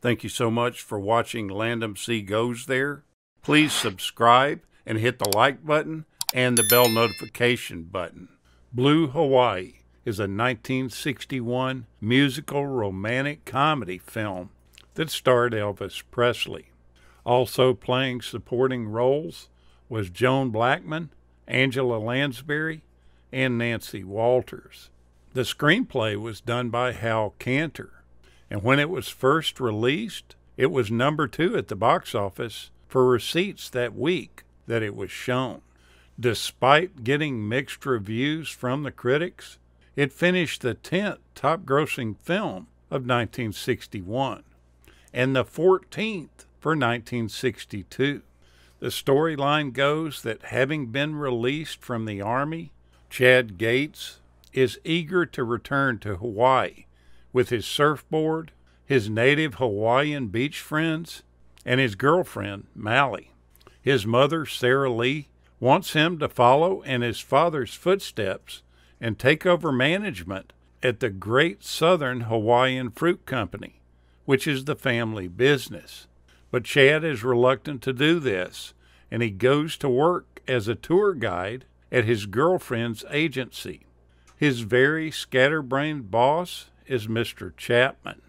Thank you so much for watching LandumC Goes There. Please subscribe and hit the like button and the bell notification button. Blue Hawaii is a 1961 musical romantic comedy film that starred Elvis Presley. Also playing supporting roles was Joan Blackman, Angela Lansbury, and Nancy Walters. The screenplay was done by Hal Kanter, and when it was first released, it was number two at the box office for receipts that week that it was shown. Despite getting mixed reviews from the critics, it finished the 10th top grossing film of 1961 and the 14th for 1962. The storyline goes that having been released from the Army, Chad Gates is eager to return to Hawaii with his surfboard, his native Hawaiian beach friends, and his girlfriend, Mally. His mother, Sarah Lee, wants him to follow in his father's footsteps and take over management at the Great Southern Hawaiian Fruit Company, which is the family business. But Chad is reluctant to do this, and he goes to work as a tour guide at his girlfriend's agency. His very scatterbrained boss is Mr. Chapman.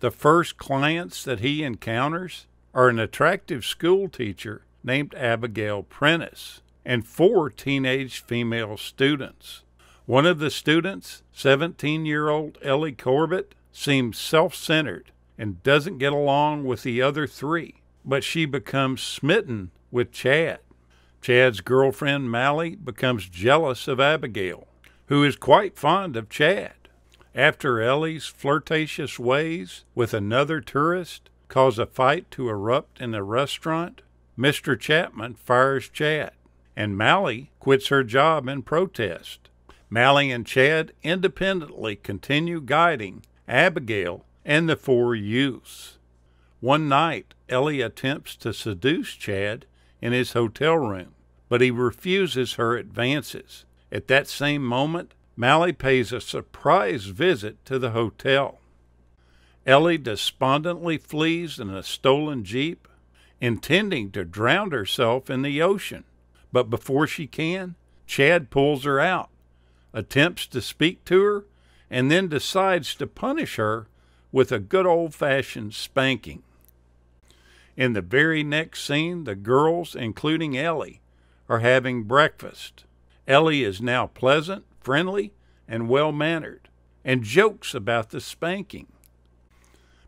The first clients that he encounters are an attractive school teacher named Abigail Prentice and four teenage female students. One of the students, 17 year old Ellie Corbett, seems self centered and doesn't get along with the other three, but she becomes smitten with Chad. Chad's girlfriend, Mally, becomes jealous of Abigail, who is quite fond of Chad. After Ellie's flirtatious ways with another tourist cause a fight to erupt in the restaurant, Mr. Chapman fires Chad, and Mally quits her job in protest. Mally and Chad independently continue guiding Abigail and the four youths. One night, Ellie attempts to seduce Chad in his hotel room, but he refuses her advances. At that same moment, Mally pays a surprise visit to the hotel. Ellie despondently flees in a stolen jeep, intending to drown herself in the ocean. But before she can, Chad pulls her out, attempts to speak to her, and then decides to punish her with a good old fashioned spanking. In the very next scene, the girls, including Ellie, are having breakfast. Ellie is now pleasant, friendly, and well mannered, and jokes about the spanking.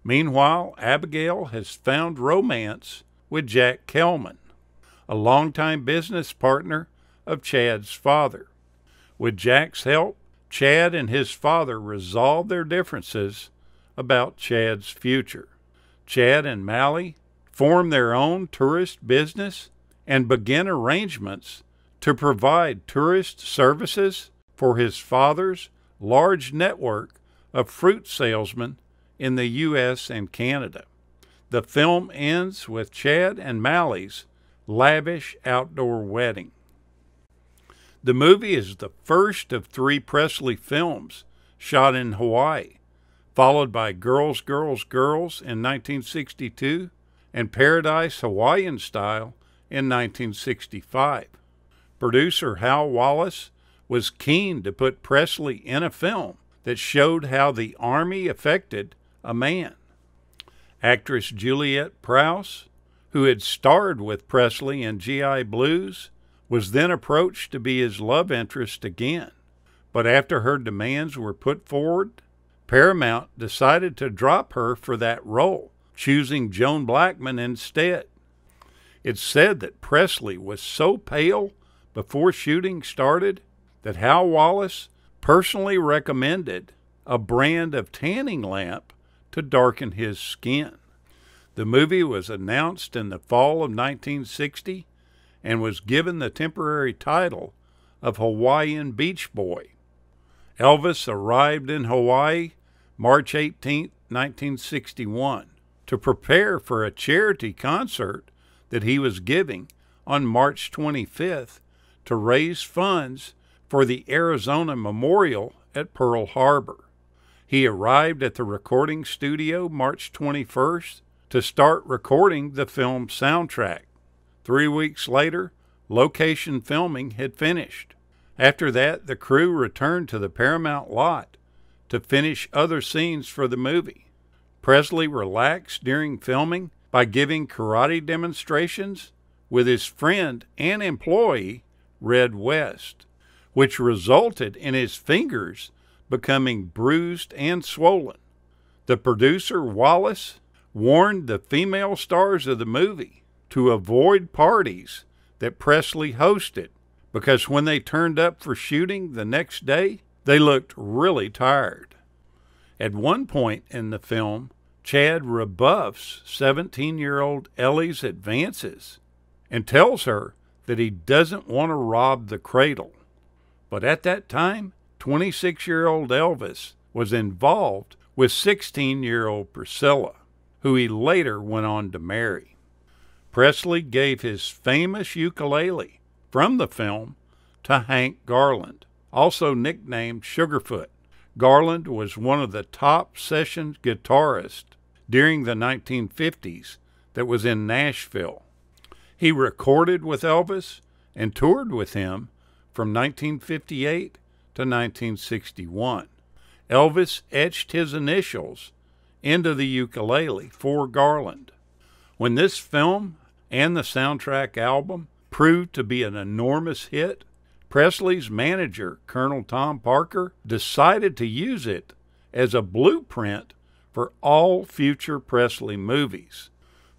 Meanwhile, Abigail has found romance with Jack Kelman, a longtime business partner of Chad's father. With Jack's help, Chad and his father resolve their differences about Chad's future. Chad and Mally form their own tourist business and begin arrangements to provide tourist services for his father's large network of fruit salesmen in the U.S. and Canada. The film ends with Chad and Mally's lavish outdoor wedding. The movie is the first of three Presley films shot in Hawaii, followed by Girls, Girls, Girls in 1962 and Paradise Hawaiian Style in 1965. Producer Hal Wallis was keen to put Presley in a film that showed how the Army affected a man. Actress Juliet Prowse, who had starred with Presley in GI Blues, was then approached to be his love interest again. But after her demands were put forward, Paramount decided to drop her for that role, choosing Joan Blackman instead. It's said that Presley was so pale before shooting started that Hal Wallis personally recommended a brand of tanning lamp to darken his skin. The movie was announced in the fall of 1960 and was given the temporary title of Hawaiian Beach Boy. Elvis arrived in Hawaii March 18, 1961, to prepare for a charity concert that he was giving on March 25th to raise funds for the Arizona Memorial at Pearl Harbor. He arrived at the recording studio March 21st to start recording the film's soundtrack. Three weeks later, location filming had finished. After that, the crew returned to the Paramount lot to finish other scenes for the movie. Presley relaxed during filming by giving karate demonstrations with his friend and employee, Red West, which resulted in his fingers becoming bruised and swollen. The producer, Wallis, warned the female stars of the movie to avoid parties that Presley hosted because when they turned up for shooting the next day, they looked really tired. At one point in the film, Chad rebuffs 17 year old Ellie's advances and tells her that he doesn't want to rob the cradle. But at that time, 26 year old Elvis was involved with 16 year old Priscilla, who he later went on to marry. Presley gave his famous ukulele from the film to Hank Garland, also nicknamed Sugarfoot. Garland was one of the top session guitarists during the 1950s that was in Nashville. He recorded with Elvis and toured with him from 1958 to 1961. Elvis etched his initials into the ukulele for Garland. When this film and the soundtrack album proved to be an enormous hit, Presley's manager, Colonel Tom Parker, decided to use it as a blueprint for all future Presley movies,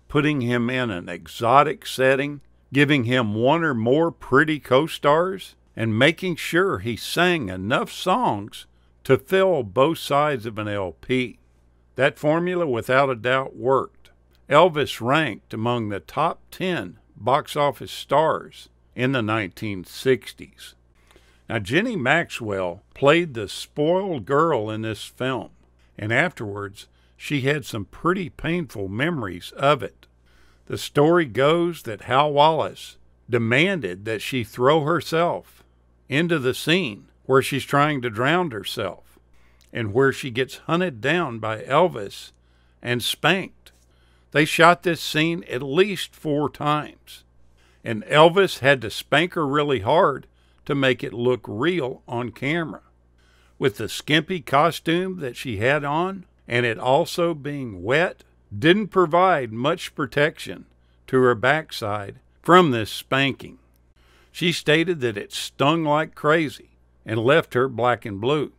putting him in an exotic setting, giving him one or more pretty co stars, and making sure he sang enough songs to fill both sides of an LP. That formula, without a doubt, worked. Elvis ranked among the top 10 box office stars in the 1960s. Now, Jenny Maxwell played the spoiled girl in this film and afterwards she had some pretty painful memories of it. The story goes that Hal Wallis demanded that she throw herself into the scene where she's trying to drown herself and where she gets hunted down by Elvis and spanked. They shot this scene at least four times, and Elvis had to spank her really hard to make it look real on camera with the skimpy costume that she had on, and it also being wet, didn't provide much protection to her backside from this spanking. She stated that it stung like crazy and left her black and blue.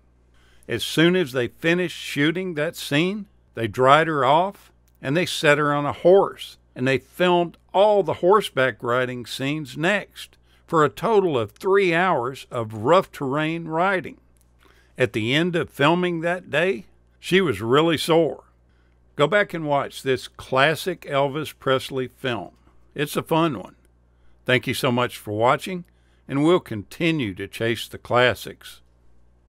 As soon as they finished shooting that scene, they dried her off and they set her on a horse and they filmed all the horseback riding scenes next for a total of three hours of rough terrain riding. At the end of filming that day, she was really sore. Go back and watch this classic Elvis Presley film. It's a fun one. Thank you so much for watching, and we'll continue to chase the classics.